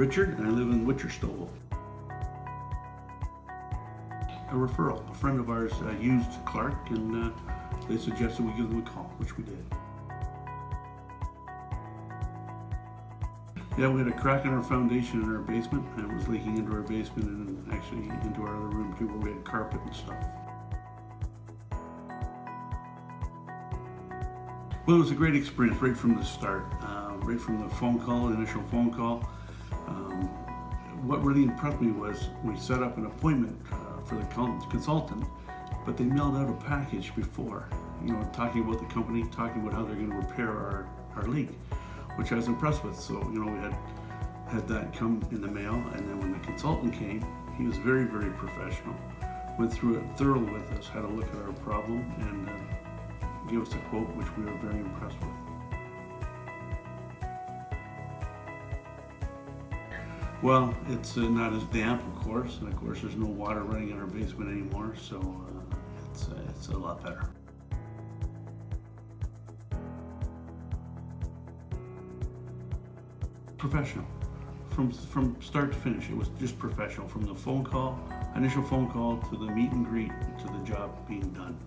Richard, and I live in Whitchurch-Stouffville. A referral. A friend of ours uh, used Clarke, and uh, they suggested we give them a call, which we did. Yeah, we had a crack in our foundation in our basement, and it was leaking into our basement and actually into our other room too, where we had carpet and stuff. Well, it was a great experience right from the start, uh, right from the phone call, the initial phone call. Um, what really impressed me was we set up an appointment uh, for the consultant, but they mailed out a package before, you know, talking about the company, talking about how they're going to repair our, our leak, which I was impressed with. So, you know, we had had that come in the mail, and then when the consultant came, he was very, very professional. Went through it thoroughly with us, had a look at our problem, and uh, give us a quote, which we were very impressed with. Well, it's uh, not as damp, of course, and of course there's no water running in our basement anymore, so uh, it's, uh, it's a lot better. Professional. From, from start to finish, it was just professional. From the phone call, initial phone call, to the meet and greet, to the job being done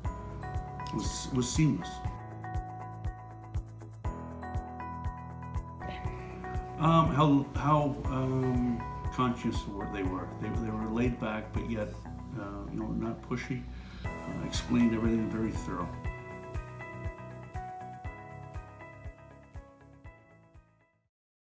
was, was seamless. Um, how how um, conscious were they were. They, they were laid back, but yet uh, you know not pushy. Uh, explained everything very thorough.